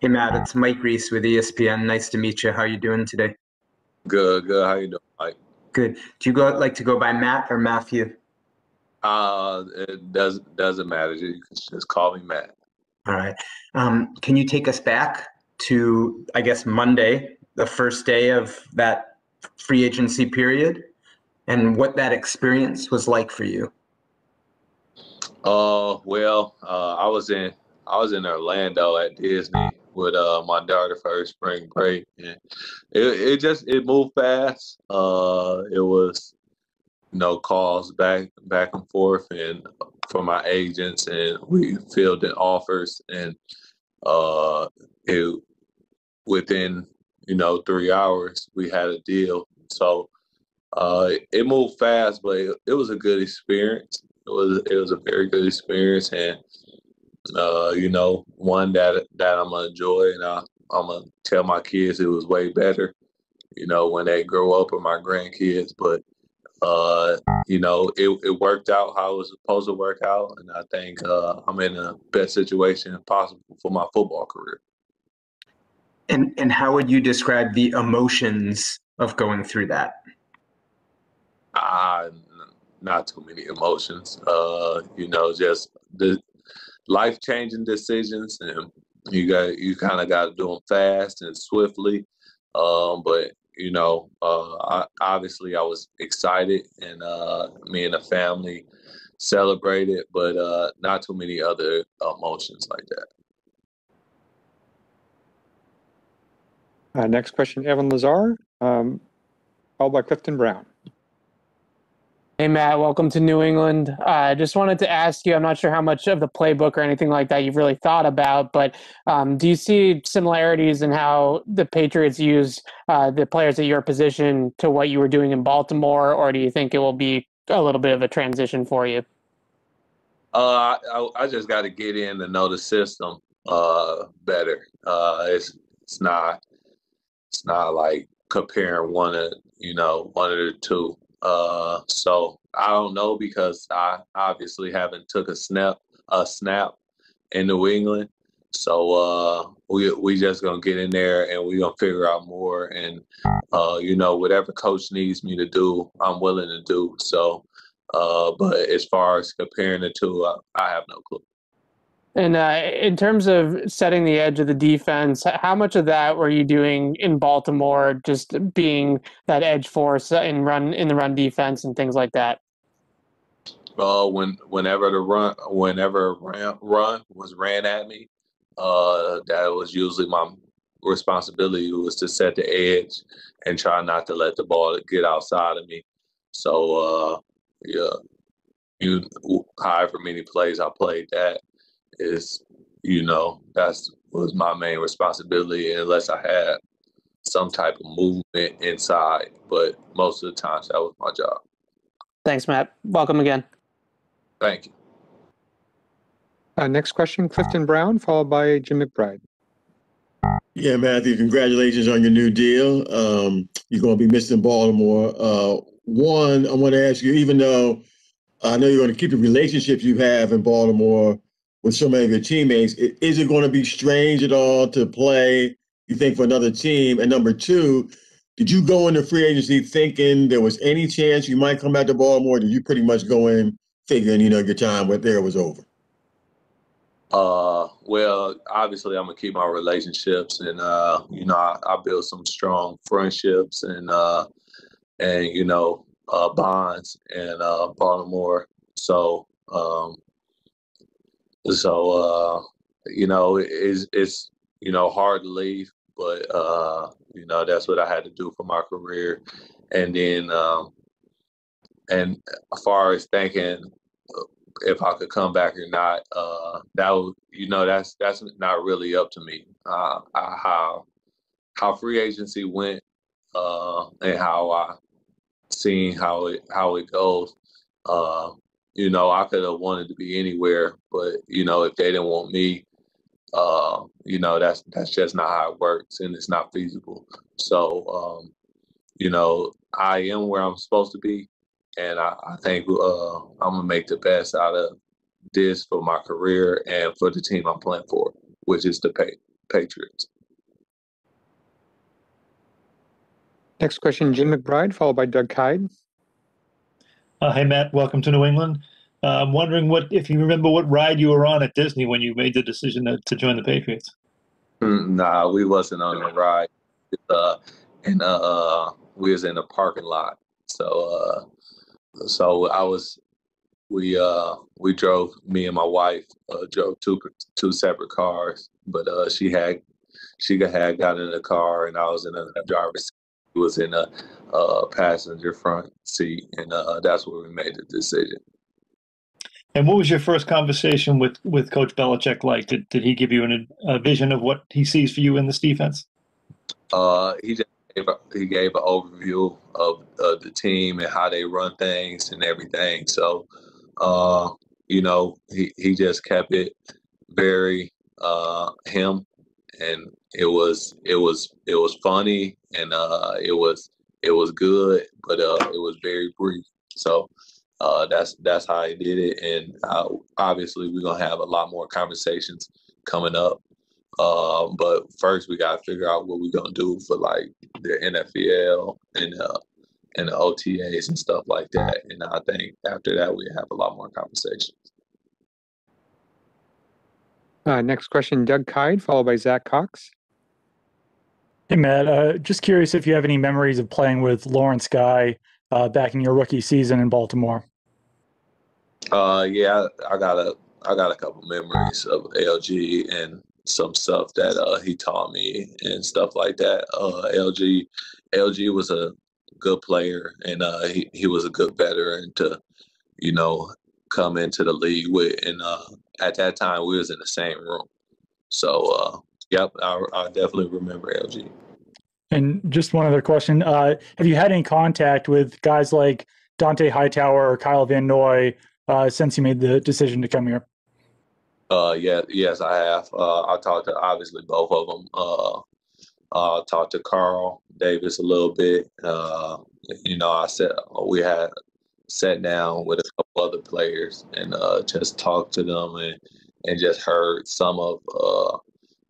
Hey Matt, it's Mike Reiss with ESPN. Nice to meet you. How are you doing today? Good, good. How you doing, Mike? Good. Do you go like to go by Matt or Matthew? Uh, it doesn't doesn't matter. You can just call me Matt. All right. Um, can you take us back to I guess Monday, the first day of that free agency period, and what that experience was like for you? Uh, well, uh, I was in I was in Orlando at Disney with uh, my daughter for spring break, and it, it just it moved fast. Uh, it was you know calls back back and forth, and from my agents, and we fielded offers, and uh, it within you know three hours we had a deal. So uh, it moved fast, but it, it was a good experience. It was it was a very good experience, and uh, you know, one that that I'm gonna enjoy, and I, I'm gonna tell my kids it was way better, you know, when they grow up or my grandkids. But uh, you know, it, it worked out how it was supposed to work out, and I think uh, I'm in the best situation possible for my football career. And and how would you describe the emotions of going through that? Ah, not too many emotions. Uh, you know, just the life changing decisions, and you got you kind of got to do them fast and swiftly. Um, but you know, uh, I, obviously I was excited, and uh, me and the family celebrated, but uh, not too many other emotions like that. Uh, next question, Evan Lazar, um, followed by Clifton Brown. Hey, Matt, welcome to New England. I uh, just wanted to ask you I'm not sure how much of the playbook or anything like that you've really thought about, but um, do you see similarities in how the Patriots use uh, the players at your position to what you were doing in Baltimore, or do you think it will be a little bit of a transition for you? Uh, I, I just got to get in to know the system uh, better. Uh, it's it's not it's not like comparing one of you know one of the two. Uh, so I don't know because I obviously haven't took a snap a snap in New England. So uh, we we just gonna get in there and we gonna figure out more. And uh, you know, whatever coach needs me to do, I'm willing to do. So, uh, but as far as comparing the two, I, I have no clue. And uh, in terms of setting the edge of the defense, how much of that were you doing in Baltimore, just being that edge force in run in the run defense and things like that? Uh, when whenever the run, whenever run, run was ran at me, uh, that was usually my responsibility was to set the edge and try not to let the ball get outside of me. So, uh, yeah, you however many plays I played that is, you know, that's was my main responsibility unless I had some type of movement inside. But most of the times that was my job. Thanks, Matt. Welcome again. Thank you. Uh, next question, Clifton Brown, followed by Jim McBride. Yeah, Matthew, congratulations on your new deal. Um, you're going to be missing Baltimore. Uh, one, I want to ask you, even though I know you're going to keep the relationships you have in Baltimore with so many of your teammates. Is it going to be strange at all to play, you think, for another team? And number two, did you go into free agency thinking there was any chance you might come back to Baltimore? did you pretty much go in figuring, you know, your time with there was over? Uh, well, obviously, I'm gonna keep my relationships, and uh, you know, I, I some strong friendships and uh, and you know, uh, bonds in uh, Baltimore. So um, so uh, you know, it's it's you know hard to leave, but uh, you know that's what I had to do for my career. And then, um, and as far as thinking uh, if I could come back or not, uh, that was, you know that's that's not really up to me. Uh, I, how how free agency went uh, and how I seen how it how it goes. Uh, you know, I could have wanted to be anywhere, but you know, if they didn't want me, uh, you know, that's that's just not how it works, and it's not feasible. So, um, you know, I am where I'm supposed to be, and I, I think uh, I'm gonna make the best out of this for my career and for the team I'm playing for, which is the pay. Patriots. Next question, Jim McBride, followed by Doug Kyed. Uh, hey, Matt, welcome to New England. Uh, I'm wondering what if you remember what ride you were on at Disney when you made the decision to, to join the Patriots. Mm, Nah, we wasn't on the ride. Uh, and uh, we was in the parking lot. So, uh, so I was. We uh we drove. Me and my wife uh, drove two two separate cars. But uh, she had she had got in the car, and I was in the driver's. Was in a uh, passenger front seat, and uh, that's where we made the decision. And what was your first conversation with with Coach Belichick like? Did did he give you an, a vision of what he sees for you in this defense? Uh, he just gave a, he gave an overview of, of the team and how they run things and everything. So, uh, you know, he, he just kept it very uh, him, and it was it was it was funny and uh, it was it was good, but uh, it was very brief. So. Uh, that's that's how I did it, and uh, obviously we're gonna have a lot more conversations coming up uh, but first, we gotta figure out what we're gonna do for like the NFL and uh, and the OTAs and stuff like that. And I think after that, we have a lot more conversations. Uh, next question, Doug Kyed, followed by Zach Cox. Hey, Matt, uh, just curious if you have any memories of playing with Lawrence Guy uh, back in your rookie season in Baltimore. Uh, yeah, I got a I got a couple memories of LG and some stuff that uh, he taught me and stuff like that. Uh, LG LG was a good player and uh, he he was a good veteran to you know come into the league with. And uh, at that time, we was in the same room. So, uh, yep, I, I definitely remember LG. And just one other question: uh, Have you had any contact with guys like Dont'a Hightower or Kyle Van Noy uh, since you made the decision to come here? Uh, yeah, yes, I have. Uh, I talked to obviously both of them. Uh, uh, talked to Carl Davis a little bit. Uh, you know, I said we had sat down with a couple other players and uh, just talked to them and and just heard some of uh,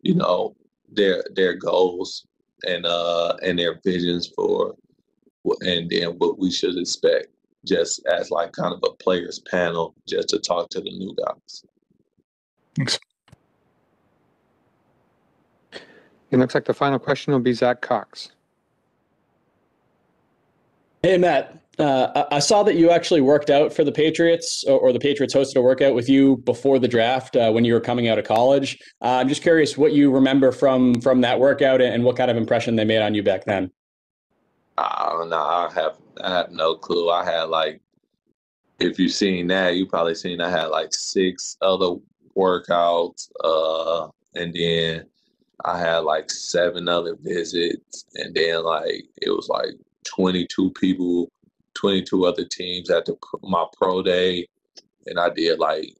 you know their their goals and uh and their visions for and then what we should expect just as like kind of a players panel just to talk to the new guys. Thanks. It looks like the final question will be Zach Cox. Hey, Matt. Uh, I saw that you actually worked out for the Patriots, or, the Patriots hosted a workout with you before the draft uh, when you were coming out of college. Uh, I'm just curious what you remember from from that workout and what kind of impression they made on you back then. Don't know. I have I have no clue. I had like, if you've seen that, you probably seen I had like six other workouts, uh, and then I had like seven other visits, and then like it was like 22 people, 22 other teams at the my pro day, and I did like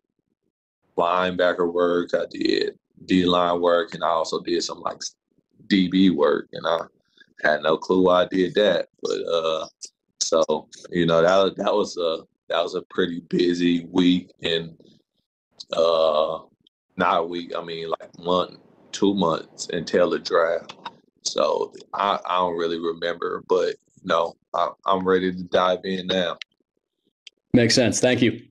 linebacker work, I did D line work, and I also did some like DB work, and I had no clue why I did that, but uh, so you know that that was a that was a pretty busy week, and uh, not a week. I mean like month, two months until the draft. So I I don't really remember, but no, I, I'm ready to dive in now. Makes sense. Thank you.